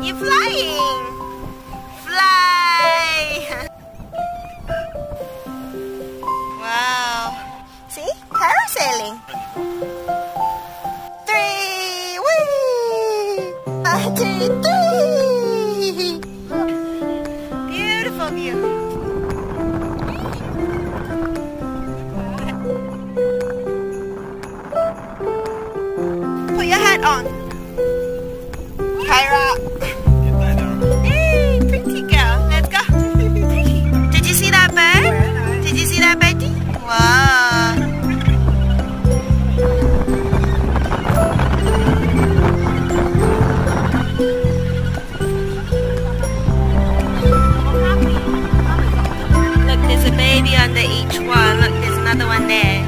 You're flying! Fly! wow! See? Parasailing! Three! Beautiful view! Put your hat on. another one there.